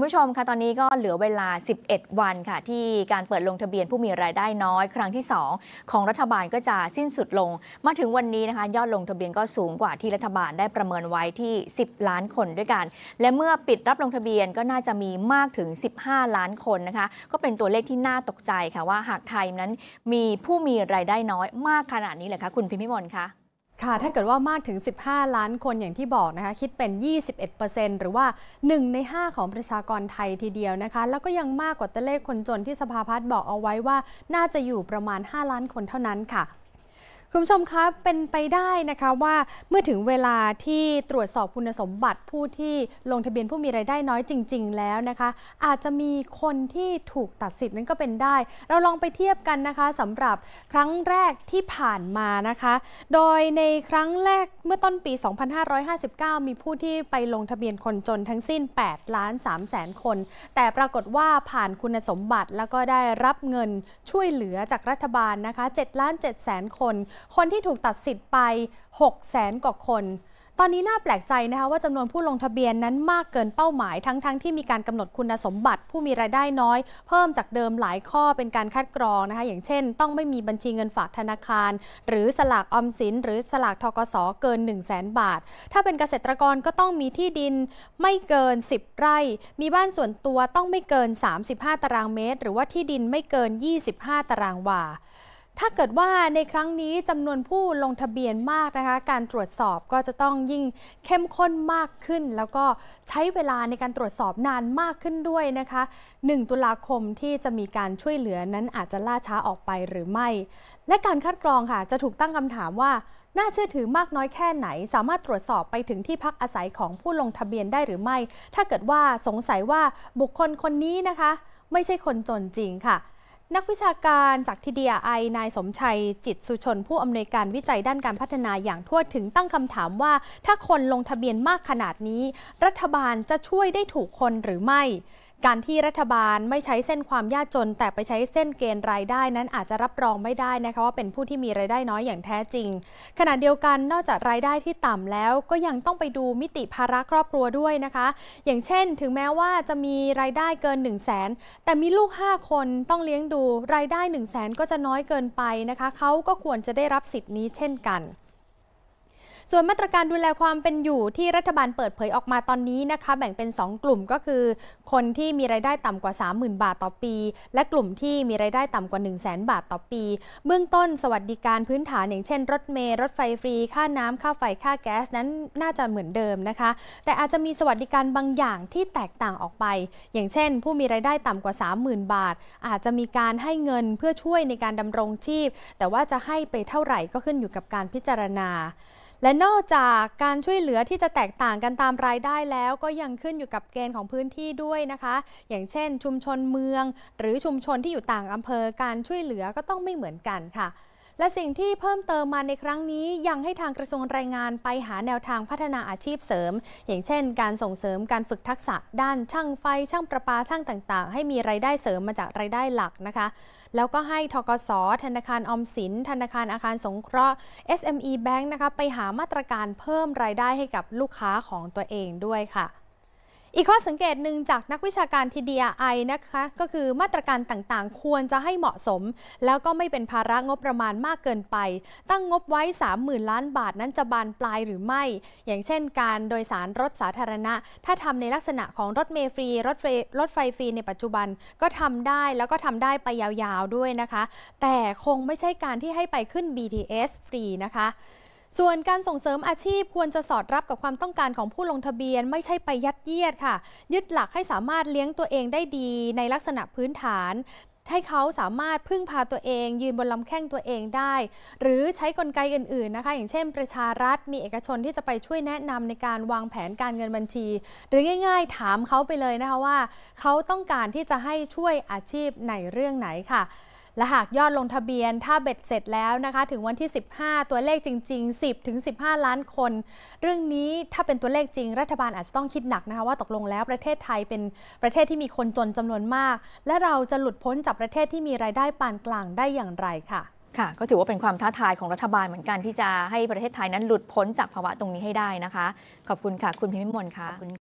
คุณผู้ชมคะตอนนี้ก็เหลือเวลา 11 วันค่ะ ที่การเปิดลงทะเบียนผู้มีรายได้น้อยครั้งที่ 2 ของรัฐบาลก็จะสิ้นสุดลง มาถึงวันนี้นะคะ ยอดลงทะเบียนก็สูงกว่าที่รัฐบาลได้ประเมินไว้ที่ 10 ล้านคนด้วยกัน และเมื่อปิดรับลงทะเบียนก็น่าจะมีมากถึง 15 ล้านคนนะคะ ก็เป็นตัวเลขที่น่าตกใจค่ะว่าหากไทยนั้นมีผู้มีรายได้น้อยมากขนาดนี้เลยคะคุณพิมพิมลคะ ค่ะ ถ้าเกิดว่ามากถึง 15 ล้านคนอย่างที่บอกนะคะ คิดเป็น 21%หรือว่า 1 ใน 5 ของประชากรไทยทีเดียวนะคะ แล้วก็ยังมากกว่าตัวเลขคนจนที่สภาพัฒน์บอกเอาไว้ว่า น่าจะอยู่ประมาณ 5 ล้านคนเท่านั้นค่ะ คุณผู้ชมคะเป็นไปได้นะคะว่าเมื่อถึงเวลาที่ตรวจสอบคุณสมบัติผู้ที่ลงทะเบียนผู้มีไรายได้น้อยจริง ๆ แล้วนะคะ อาจจะมีคนที่ถูกตัดสิทธิ์นั้นก็เป็นได้ เราลองไปเทียบกันนะคะสำหรับครั้งแรกที่ผ่านมานะคะ โดยในครั้งแรกเมื่อต้นปี 2559 มีผู้ที่ไปลงทะเบียนคนจนทั้งสิ้น8ล้าน3แสนคน แต่ปรากฏว่าผ่านคุณสมบัติแล้วก็ได้รับเงินช่วยเหลือจากรัฐบาลนะคะ7ล้าน7แสนคนคนที่ถูกตัดสิทธิ์ไป 6 0แสนกว่าคนตอนนี้น่าแปลกใจนะคะว่าจำนวนผู้ลงทะเบียนนั้นมากเกินเป้าหมายทั้งๆทที่มีการกำหนดคุณสมบัติ ผู้มีรายได้น้อย เพิ่มจากเดิมหลายข้อเป็นการคัดกรองนะคะ อย่างเช่น ต้องไม่มีบัญชีเงินฝากธนาคาร หรือสลากออมสิน หรือสลากทกสเกิน 1 0 0 0 0แสนบาท ถ้าเป็นเกษตรกรก็ต้องมีที่ดินไม่เกิน 10 ไร่ มีบ้านส่วนตัวต้องไม่เกิน 35 ตารางเมตร หรือว่าที่ดินไม่เกิน 25 ตารางวา ถ้าเกิดว่าในครั้งนี้จำนวนผู้ลงทะเบียนมากนะคะ การตรวจสอบก็จะต้องยิ่งเข้มข้นมากขึ้น แล้วก็ใช้เวลาในการตรวจสอบนานมากขึ้นด้วยนะคะ 1 ตุลาคมที่จะมีการช่วยเหลือนั้นอาจจะล่าช้าออกไปหรือไม่ และการคัดกรองค่ะจะถูกตั้งคำถามว่าน่าเชื่อถือมากน้อยแค่ไหน สามารถตรวจสอบไปถึงที่พักอาศัยของผู้ลงทะเบียนได้หรือไม่ ถ้าเกิดว่าสงสัยว่าบุคคลคนนี้นะคะ ไม่ใช่คนจนจริงค่ะ นักวิชาการจากทีดีไอนายสมชัยจิตสุชน ผู้อำนวยการวิจัยด้านการพัฒนาอย่างทั่วถึงตั้งคำถามว่า ถ้าคนลงทะเบียนมากขนาดนี้ รัฐบาลจะช่วยได้ถูกคนหรือไม่ การที่รัฐบาลไม่ใช้เส้นความยากจน แต่ไปใช้เส้นเกณฑ์รายได้นั้นอาจจะรับรองไม่ได้นะคะว่าเป็นผู้ที่มีรายได้น้อยอย่างแท้จริง ขณะเดียวกันนอกจากรายได้ที่ต่ำแล้วก็ยังต้องไปดูมิติภาระครอบครัวด้วยนะคะ อย่างเช่น ถึงแม้ว่าจะมีรายได้เกิน 1 0 0 0 0แสนแต่มีลูก 5 คนต้องเลี้ยงดูรายได้ 1 0 0 0 0แสนก็จะน้อยเกินไปนะคะเขาก็ควรจะได้รับสิทธิ์นี้เช่นกัน ส่วนมาตรการดูแลความเป็นอยู่ที่รัฐบาลเปิดเผยออกมาตอนนี้นะคะ แบ่งเป็น 2 กลุ่มก็คือ คนที่มีรายได้ต่ำกว่า 30,000 บาทต่อปี และกลุ่มที่มีรายได้ต่ำกว่า 1 0 0 0 0 0บาทต่อปี เบื้องต้นสวัสดิการพื้นฐานอย่างเช่น รถเมล์รถไฟฟรี ค่าน้ำค่าไฟค่าแก๊สนั้นน่าจะเหมือนเดิมนะคะ แต่อาจจะมีสวัสดิการบางอย่างที่แตกต่างออกไป อย่างเช่น ผู้มีรายได้ต่ำกว่า 30,000 บาท อาจจะมีการให้เงินเพื่อช่วยในการดำรงชีพ แต่ว่าจะให้ไปเท่าไหร่ก็ขึ้นอยู่กับการพิจารณา และนอกจากการช่วยเหลือที่จะแตกต่างกันตามรายได้แล้วก็ยังขึ้นอยู่กับเกณฑ์ของพื้นที่ด้วยนะคะ อย่างเช่น ชุมชนเมือง หรือชุมชนที่อยู่ต่างอำเภอการช่วยเหลือก็ต้องไม่เหมือนกันค่ะ และสิ่งที่เพิ่มเติมมาในครั้งนี้ยังให้ทางกระทรวงแรงงานไปหาแนวทางพัฒนาอาชีพเสริม อย่างเช่น การส่งเสริมการฝึกทักษะ ด้านช่างไฟ ช่างประปาช่างต่าง ๆ ให้มีรายได้เสริมมาจากรายได้หลักนะคะ แล้วก็ให้ทกสธนาคารอมสิน ธนาคารอาคารสงเคราะห์ SME Bank นะคะไปหามาตรการเพิ่มรายได้ให้กับลูกค้าของตัวเองด้วยค่ะ อีกข้อสังเกตหนึ่งจากนักวิชาการ TDI นะคะ ก็คือมาตรการต่างๆ ควรจะให้เหมาะสม แล้วก็ไม่เป็นภาระงบประมาณมากเกินไป ตั้งงบไว้ 30,000 ล้านบาทนั้นจะบานปลายหรือไม่ อย่างเช่นการโดยสารรถสาธารณะ ถ้าทำในลักษณะของรถเมล์ฟรีรถไฟรถไฟฟรีในปัจจุบันก็ทำได้แล้วก็ทำได้ไปยาวๆด้วยนะคะ แต่คงไม่ใช่การที่ให้ไปขึ้น BTS ฟรีนะคะ ส่วนการส่งเสริมอาชีพควรจะสอดรับกับความต้องการของผู้ลงทะเบียนไม่ใช่ไปยัดเยียดค่ะ ยึดหลักให้สามารถเลี้ยงตัวเองได้ดีในลักษณะพื้นฐาน ให้เขาสามารถพึ่งพาตัวเอง ยืนบนลำแข้งตัวเองได้ หรือใช้กลไกอื่นๆนะคะ อย่างเช่น ประชารัฐมีเอกชนที่จะไปช่วยแนะนำในการวางแผนการเงินบัญชี หรือง่าย ๆ ถามเขาไปเลยนะคะว่า เขาต้องการที่จะให้ช่วยอาชีพในเรื่องไหนค่ะ และหากยอดลงทะเบียนถ้าเบ็ดเสร็จแล้วนะคะถึงวันที่ 15 ตัวเลขจริง ๆ 10ถึง15 ล้านคน เรื่องนี้ถ้าเป็นตัวเลขจริง รัฐบาลอาจจะต้องคิดหนักนะคะว่าตกลงแล้วประเทศไทยเป็นประเทศที่มีคนจนจำนวนมาก และเราจะหลุดพ้นจากประเทศที่มีรายได้ปานกลางได้อย่างไรค่ะค่ะก็ถือว่าเป็นความท้าทายของรัฐบาลเหมือนกันที่จะให้ประเทศไทยนั้นหลุดพ้นจากภาวะตรงนี้ให้ได้นะคะ ขอบคุณค่ะ คุณพิมพ์มนค่ะ